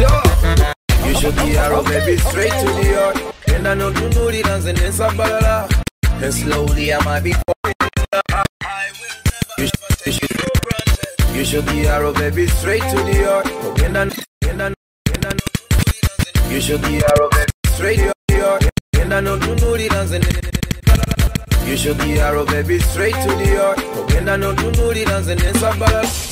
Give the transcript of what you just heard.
Sure. You should be arrow, baby, straight to the heart. And I know you know the dance and then somebody And slowly I might be falling. You should, you should, you should be arrow, baby, straight to the heart. And I, I, I know you should be arrow, baby, straight to the heart. And I know you know the dance and then you should be arrow, baby, straight to the heart. and I know you know the dance and then somebody